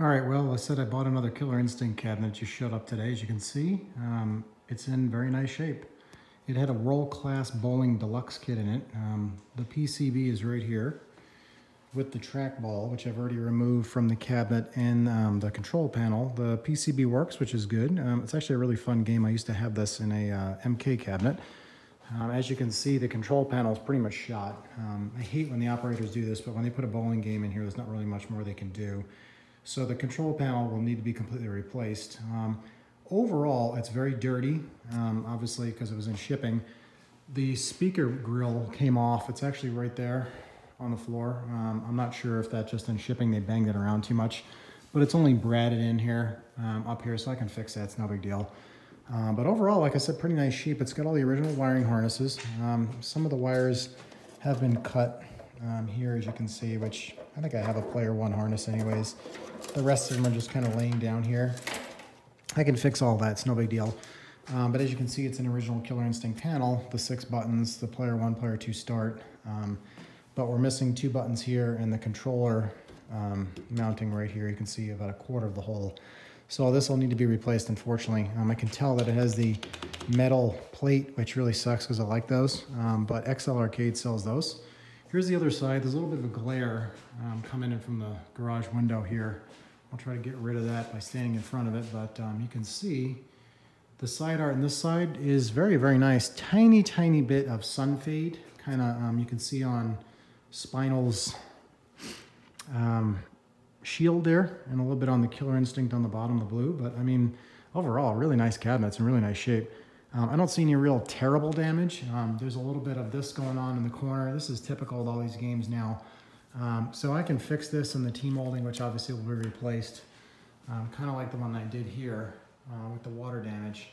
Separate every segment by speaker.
Speaker 1: All right, well, I said I bought another Killer Instinct cabinet. just showed up today. As you can see, um, it's in very nice shape. It had a world-class bowling deluxe kit in it. Um, the PCB is right here with the trackball, which I've already removed from the cabinet and um, the control panel. The PCB works, which is good. Um, it's actually a really fun game. I used to have this in a uh, MK cabinet. Um, as you can see, the control panel is pretty much shot. Um, I hate when the operators do this, but when they put a bowling game in here, there's not really much more they can do. So the control panel will need to be completely replaced. Um, overall, it's very dirty, um, obviously because it was in shipping. The speaker grill came off. It's actually right there on the floor. Um, I'm not sure if that's just in shipping. They banged it around too much, but it's only bradded in here, um, up here, so I can fix that. It's no big deal. Um, but overall, like I said, pretty nice sheep. It's got all the original wiring harnesses. Um, some of the wires have been cut here, as you can see, which I think I have a player one harness anyways. The rest of them are just kind of laying down here. I can fix all that, it's no big deal. Um, but as you can see, it's an original Killer Instinct panel, the six buttons, the player one, player two start. Um, but we're missing two buttons here and the controller um, mounting right here. You can see about a quarter of the hole. So this will need to be replaced, unfortunately. Um, I can tell that it has the metal plate, which really sucks because I like those, um, but XL Arcade sells those. Here's the other side. There's a little bit of a glare um, coming in from the garage window here. I'll try to get rid of that by standing in front of it, but um, you can see the side art on this side is very, very nice. Tiny, tiny bit of sun fade. Kind of, um, you can see on Spinal's um, shield there, and a little bit on the Killer Instinct on the bottom, the blue. But I mean, overall, really nice cabinets in really nice shape. Um, I don't see any real terrible damage. Um, there's a little bit of this going on in the corner. This is typical of all these games now. Um, so I can fix this in the T-molding, which obviously will be replaced. Um, kind of like the one I did here uh, with the water damage.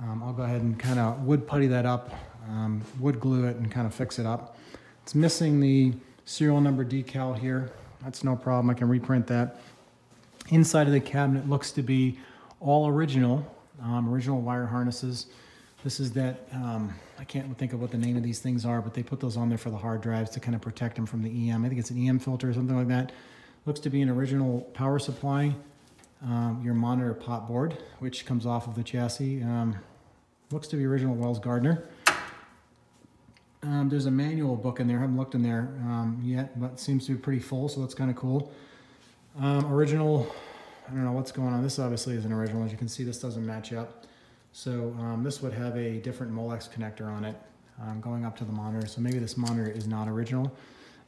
Speaker 1: Um, I'll go ahead and kind of wood putty that up, um, wood glue it and kind of fix it up. It's missing the serial number decal here. That's no problem, I can reprint that. Inside of the cabinet looks to be all original, um, original wire harnesses. This is that, um, I can't think of what the name of these things are, but they put those on there for the hard drives to kind of protect them from the EM. I think it's an EM filter or something like that. Looks to be an original power supply. Um, your monitor pot board, which comes off of the chassis. Um, looks to be original Wells Gardner. Um, there's a manual book in there. I haven't looked in there um, yet, but seems to be pretty full, so that's kind of cool. Original I don't know what's going on. This obviously is an original. As you can see, this doesn't match up. So um, this would have a different Molex connector on it um, going up to the monitor. So maybe this monitor is not original.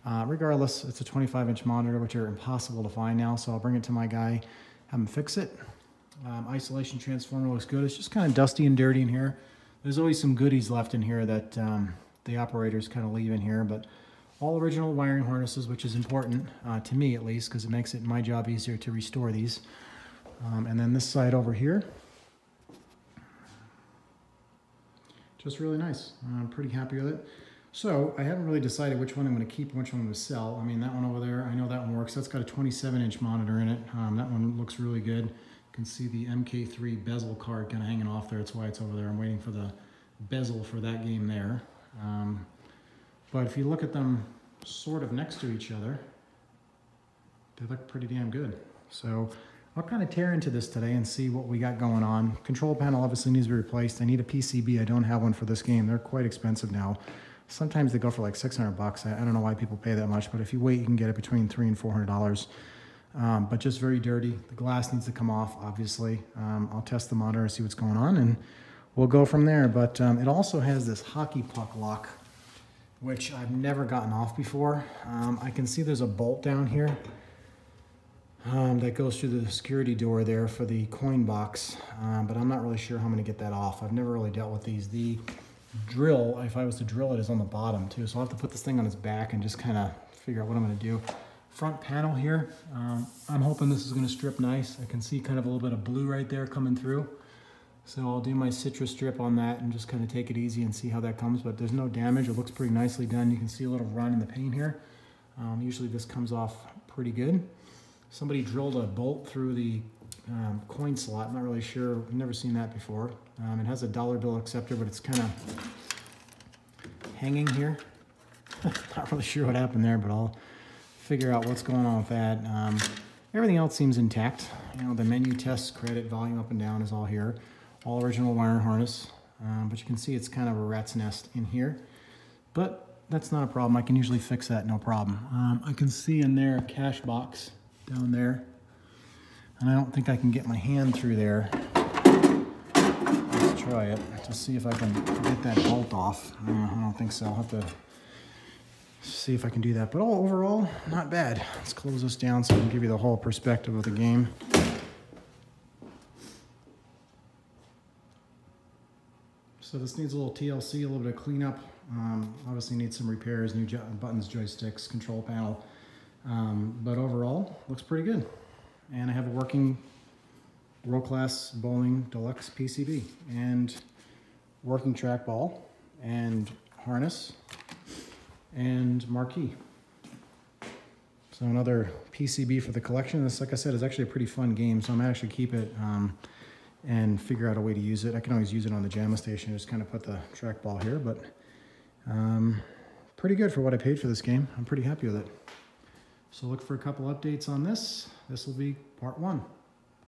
Speaker 1: Uh, regardless, it's a 25 inch monitor, which are impossible to find now. So I'll bring it to my guy, have him fix it. Um, isolation transformer looks good. It's just kind of dusty and dirty in here. There's always some goodies left in here that um, the operators kind of leave in here, but all original wiring harnesses, which is important uh, to me at least, because it makes it my job easier to restore these. Um, and then this side over here, just really nice. I'm pretty happy with it. So I haven't really decided which one I'm going to keep and which one I'm going to sell. I mean, that one over there, I know that one works. That's got a 27 inch monitor in it. Um, that one looks really good. You can see the MK3 bezel card kind of hanging off there. That's why it's over there. I'm waiting for the bezel for that game there. Um, but if you look at them sort of next to each other, they look pretty damn good. So I'll kind of tear into this today and see what we got going on. Control panel obviously needs to be replaced. I need a PCB. I don't have one for this game. They're quite expensive now. Sometimes they go for like 600 bucks. I, don't know why people pay that much, but if you wait, you can get it between three and $400. Um, but just very dirty. The glass needs to come off, obviously. Um, I'll test the monitor, and see what's going on, and we'll go from there. But um, it also has this hockey puck lock which I've never gotten off before. Um, I can see there's a bolt down here um, that goes through the security door there for the coin box, um, but I'm not really sure how I'm gonna get that off. I've never really dealt with these. The drill, if I was to drill it, is on the bottom too, so I'll have to put this thing on its back and just kind of figure out what I'm gonna do. Front panel here, um, I'm hoping this is gonna strip nice. I can see kind of a little bit of blue right there coming through. So I'll do my citrus strip on that and just kind of take it easy and see how that comes, but there's no damage. It looks pretty nicely done. You can see a little run in the paint here. Um, usually this comes off pretty good. Somebody drilled a bolt through the um, coin slot. I'm not really sure. I've never seen that before. Um, it has a dollar bill acceptor, but it's kind of hanging here. not really sure what happened there, but I'll figure out what's going on with that. Um, Everything else seems intact. You know, the menu test, credit, volume up and down is all here. All original wire harness. Um, but you can see it's kind of a rat's nest in here. But that's not a problem. I can usually fix that, no problem. Um, I can see in there a cash box down there. And I don't think I can get my hand through there. Let's try it to see if I can get that bolt off. Uh, I don't think so. I'll have to see if I can do that. But all overall, not bad. Let's close this down so I can give you the whole perspective of the game. So this needs a little TLC, a little bit of cleanup. Um, obviously needs some repairs, new buttons, joysticks, control panel. Um, but overall, looks pretty good. And I have a working world-class bowling deluxe PCB and working trackball and harness and marquee. So another PCB for the collection. This, like I said, is actually a pretty fun game, so I'm actually keep it um, and figure out a way to use it. I can always use it on the JAMMA station, just kind of put the trackball here, but um, pretty good for what I paid for this game. I'm pretty happy with it. So look for a couple updates on this. This will be part one.